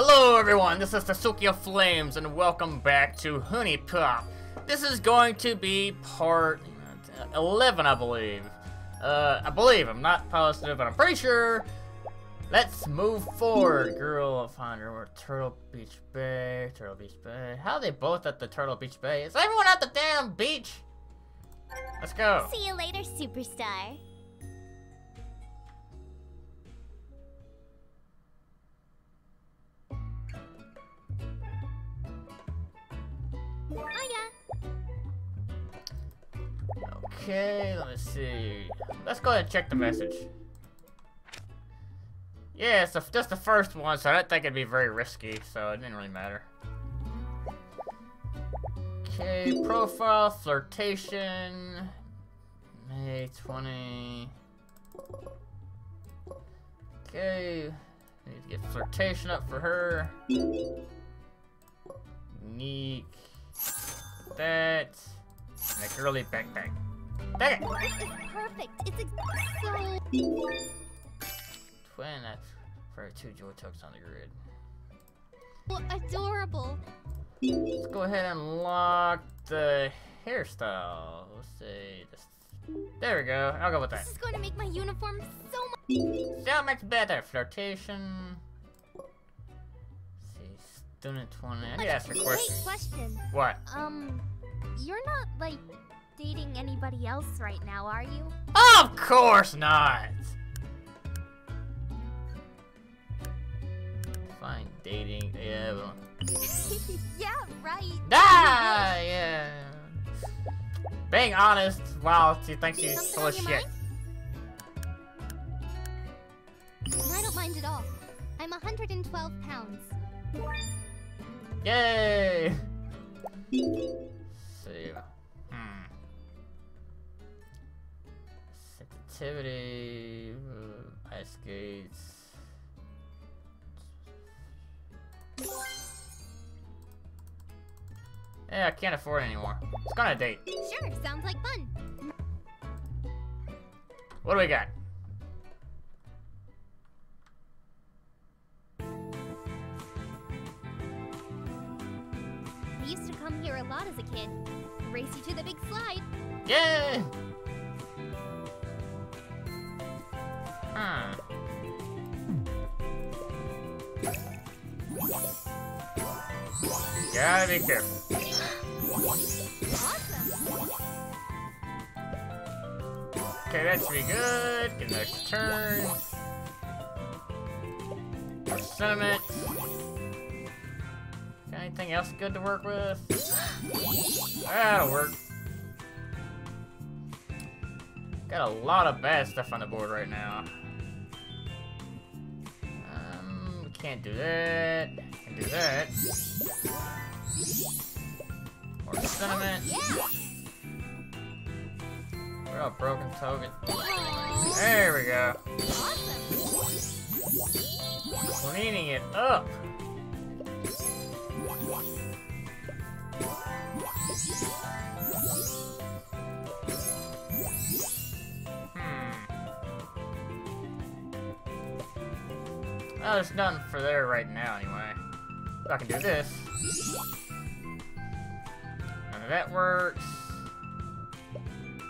Hello everyone, this is Tasuki of Flames and welcome back to HuniePop. This is going to be part 11, I believe. Uh, I believe, I'm not positive, but I'm pretty sure. Let's move forward. Girl of Honor, we're Turtle Beach Bay, Turtle Beach Bay. How are they both at the Turtle Beach Bay? Is everyone at the damn beach? Let's go. See you later, superstar. Okay, let me see. Let's go ahead and check the message. Yeah, it's just the first one, so I don't think it'd be very risky, so it didn't really matter. Okay, profile, flirtation, May 20. Okay, need to get flirtation up for her. Unique. That. And a girly backpack. Dang it! This is perfect. It's so... Twin, that's for two joy tucks on the grid. adorable. Let's go ahead and lock the hairstyle. Let's see. This, there we go. I'll go with that. This is going to make my uniform so much... So much better. Flirtation. Let's see. Student 20. I need to ask a question. Wait, question. What? Um, you're not, like, dating anybody else right now, are you? Of course not! Fine, dating, yeah, well. yeah, right. Ah, yeah. Being honest, wow, she thinks she's full of shit. I don't mind at all. I'm 112 pounds. Yay! see. Hmm. Sensitivity, uh, ice skates. Yeah, I can't afford it anymore. Let's go on a date. Sure, sounds like fun. What do we got? Okay, that should be good. Get next turn. More sentiment. Got anything else good to work with? That'll work. Got a lot of bad stuff on the board right now. Um, can't do that. Can't do that. Yeah. We're all broken token. There we go. Cleaning it up. Hmm. Oh, there's nothing for there right now anyway. So I can do this. That works.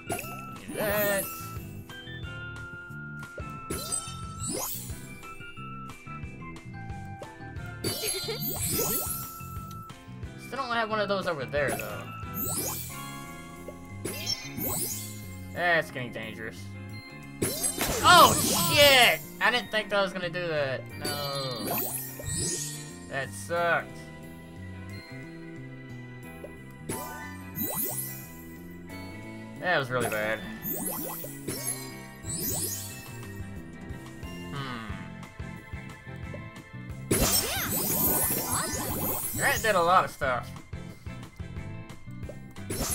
Do that. Still don't have one of those over there though. That's getting dangerous. Oh shit! I didn't think that was gonna do that. No. That sucked. That was really bad. Hmm. That did a lot of stuff.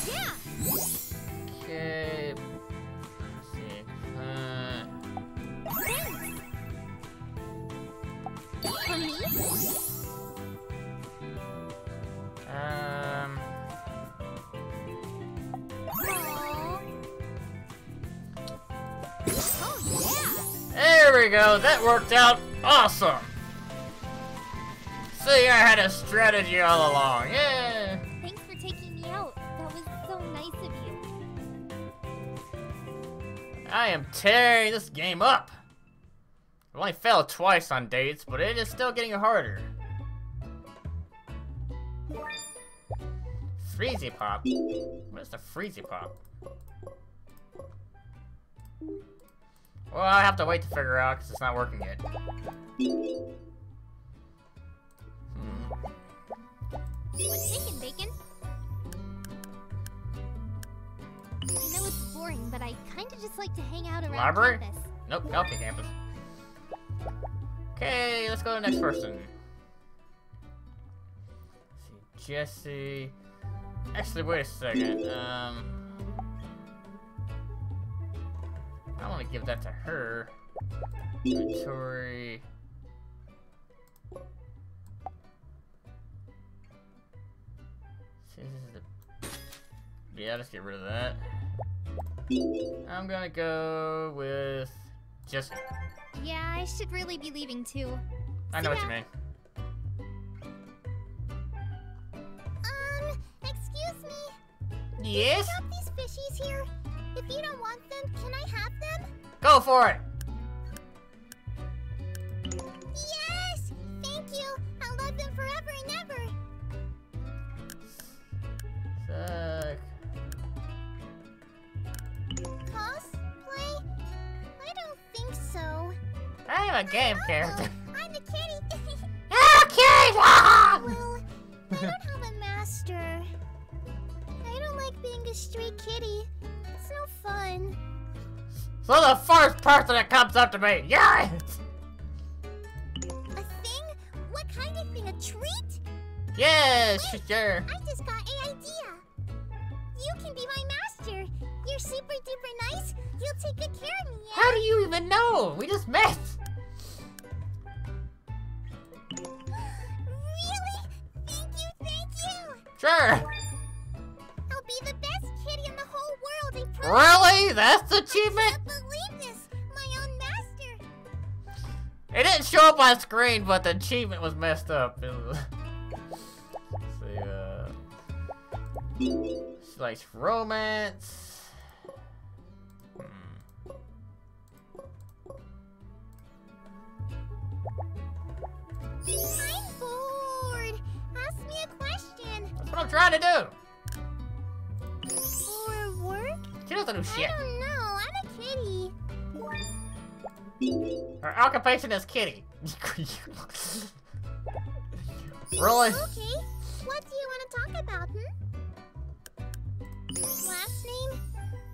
Yeah. Okay. Oh, yeah. There we go. That worked out awesome. See, I had a strategy all along. Yeah. Thanks for taking me out. That was so nice of you. I am tearing this game up. I've only failed twice on dates, but it is still getting harder. Freezy Pop? What is the Freezy Pop? Well, I have to wait to figure out because it's not working yet. Hmm. What's shaking, Bacon? I know it's boring, but I kinda just like to hang out around Library? campus. Nope, Galaxy Campus. Okay, let's go to the next person. Let's see, Jessie. Actually, wait a second. Um, I want to give that to her. Inventory. See, this is the- Yeah, let's get rid of that. I'm gonna go with Jessie. Yeah, I should really be leaving too. I know Sit what you mean. Um, excuse me. Yes? These fishies here. If you don't want them, can I have? Go for it! Yes! Thank you. I'll love them forever and ever. Suck. Cosplay? I don't think so. I'm a game character. I'm a kitty. Okay! well, I don't have a master. I don't like being a stray kitty. It's no fun. So the first person that comes up to me, yes! A thing? What kind of thing? A treat? Yes, sure. I just got an idea. You can be my master. You're super duper nice. You'll take good care of me, yeah? How do you even know? We just met. Really? Thank you, thank you. Sure. Really? That's the achievement? can't believe this. My own master. It didn't show up on screen, but the achievement was messed up. It was- See, uh... Slice romance. Hmm. I'm bored. Ask me a question. That's what I'm trying to do. She doesn't do I don't know. I'm a kitty. Her occupation is kitty. really? Okay. What do you want to talk about, hmm? Last name?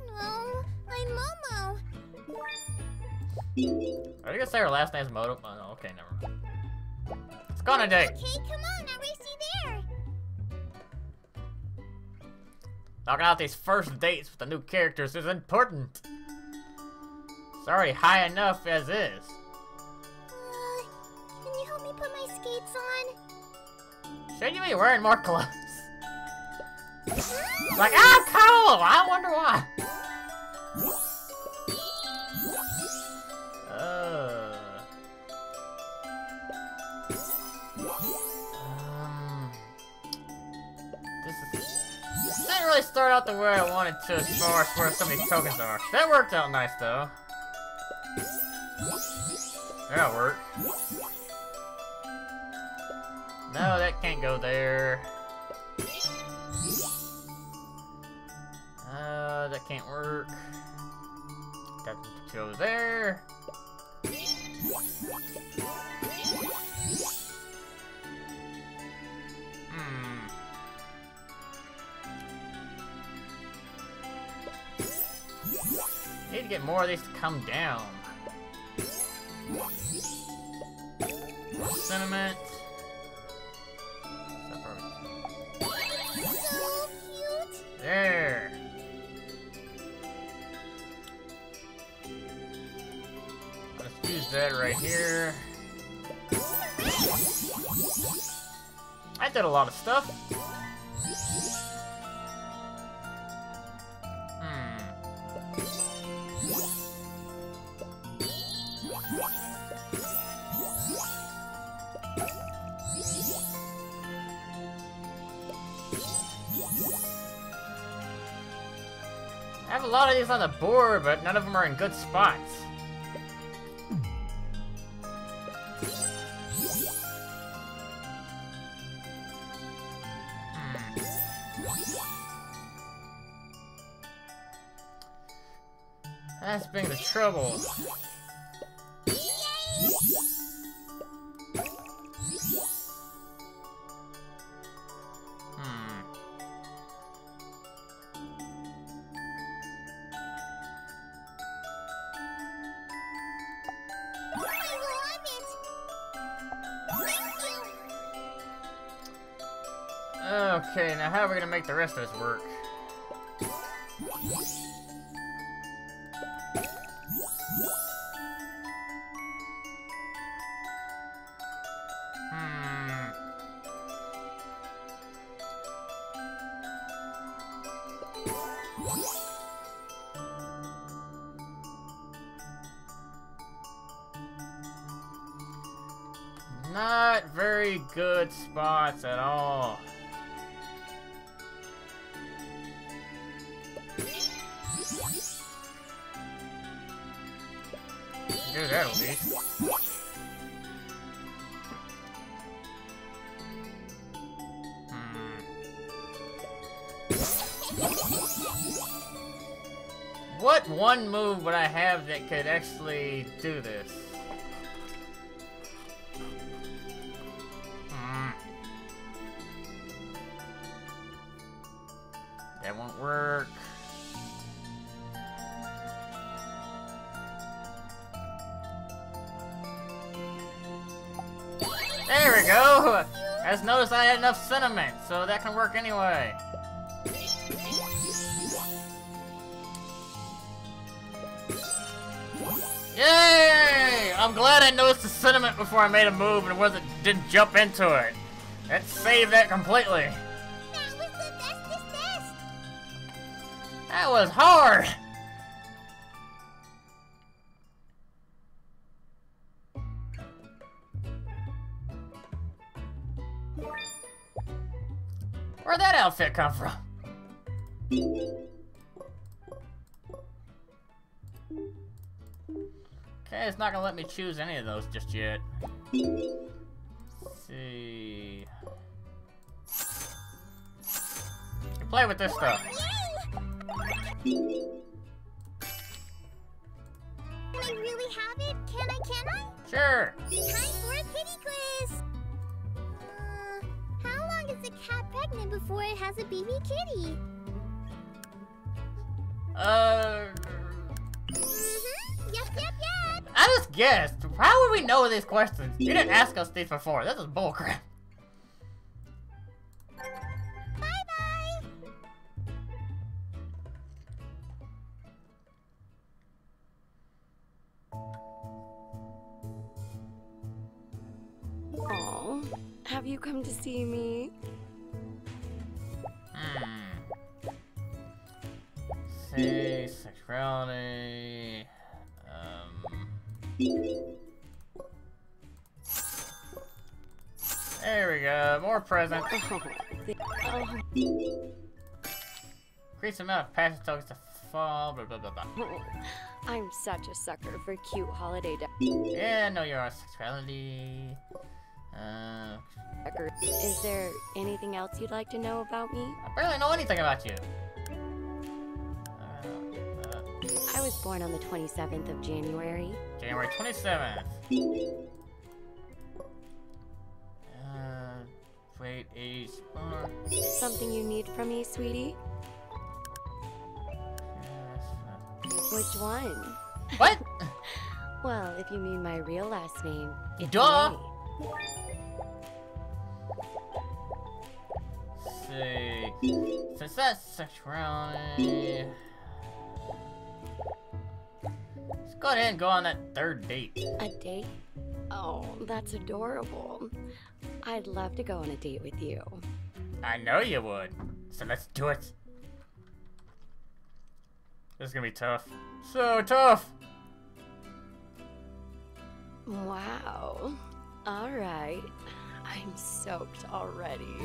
No, I'm Momo. Are you gonna say her last name's Moto? Oh, okay, never mind. Let's go on date. Okay, come on. I'll race Talking out these first dates with the new characters is important. It's already high enough as is. Uh, can you help me put my skates on? Should you be wearing more clothes? Like, ah, cool. I wonder why. Start out the way I wanted to as far as where some of these tokens are. That worked out nice though. That'll work. No, that can't go there. Uh, that can't work. That go there. Get more of these to come down. So. There. Let's use that right here. I did a lot of stuff. Have a lot of these on the board, but none of them are in good spots. Hmm. That's been the trouble. Okay, now how are we gonna make the rest of this work? Do that at least. Hmm. What one move would I have that could actually do this? There we go! I just noticed I had enough sentiment, so that can work anyway. Yay! I'm glad I noticed the sentiment before I made a move and wasn't didn't jump into it. That saved that completely. That was the bestest best. That was hard. Where'd that outfit come from? Okay, it's not gonna let me choose any of those just yet. Let's see. Play with this stuff. Can I really have it? Can I? Can I? Sure. Time for a kitty quiz. Cat pregnant before it has a baby kitty? Uh, Mm-hmm. Yep, yep, yep. I just guessed. How would we know these questions? You didn't ask us these before. This is bullcrap. There we go. More presents. Increase amount of passion tokens to fall. Blah blah blah blah. I'm such a sucker for cute holiday Yeah, know your sexuality. Uh, decorations. Is there anything else you'd like to know about me? I barely know anything about you. Uh, uh, I was born on the 27th of January. January 27th. Wait, age, bar. Something you need from me, sweetie? Yes, Which one? What? Well, if you mean my real last name, it's Duh. See. Since that's sexuality. Let's go ahead and go on that third date. A date? Oh, that's adorable. I'd love to go on a date with you. I know you would. So let's do it. This is gonna be tough. So tough! Wow. All right. I'm soaked already.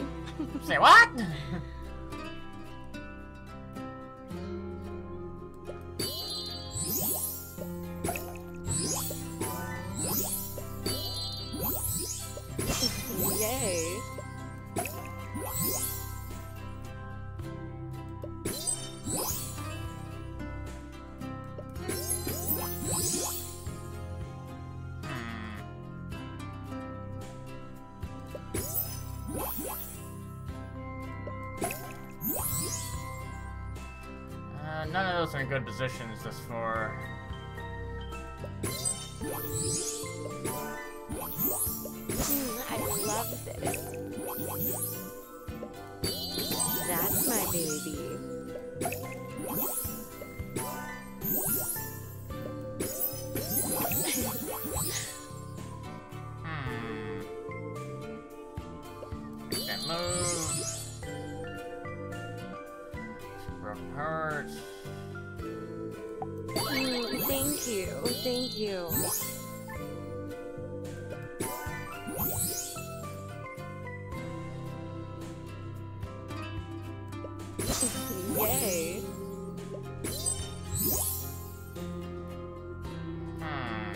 Say what? Uh, none of those are in good positions this far. Mm, I love this. That's my baby. Broken heart. Mm, thank you, thank you. Yay. Hmm.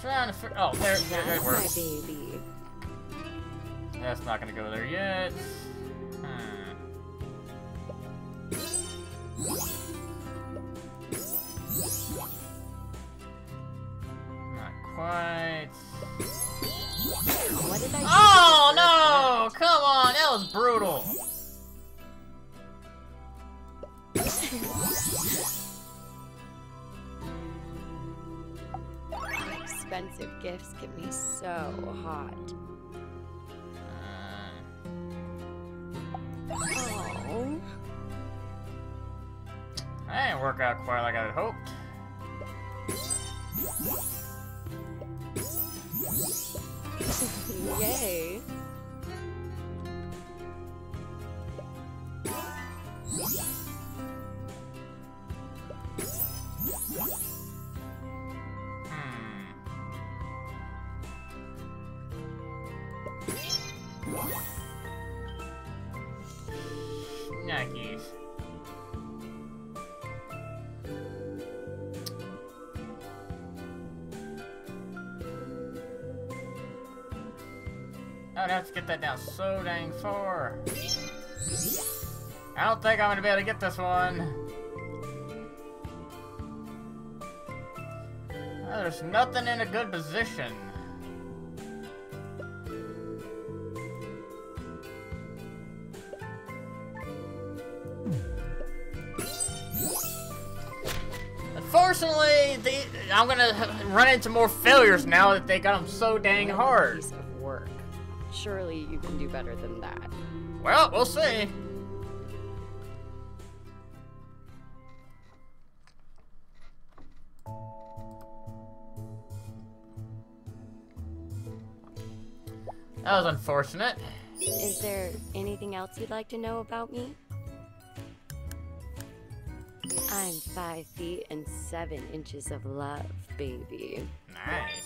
Trying to figure. Oh, there, there, there it That's my works. baby. That's not gonna go there yet. Out quite like I had hoped. Yay. I'd have to get that down so dang far. I don't think I'm gonna be able to get this one. Uh, There's nothing in a good position. Unfortunately, I'm gonna run into more failures now that they got them so dang hard. Piece of work. Surely you can do better than that. Well, we'll see. That was unfortunate. Is there anything else you'd like to know about me? I'm five feet and seven inches of love, baby. Nice.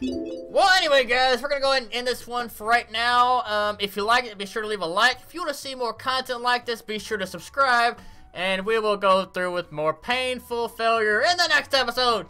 Well, anyway, guys, we're gonna go ahead and end this one for right now. Um, if you like it, be sure to leave a like. If you want to see more content like this, be sure to subscribe. And we will go through with more painful failure in the next episode.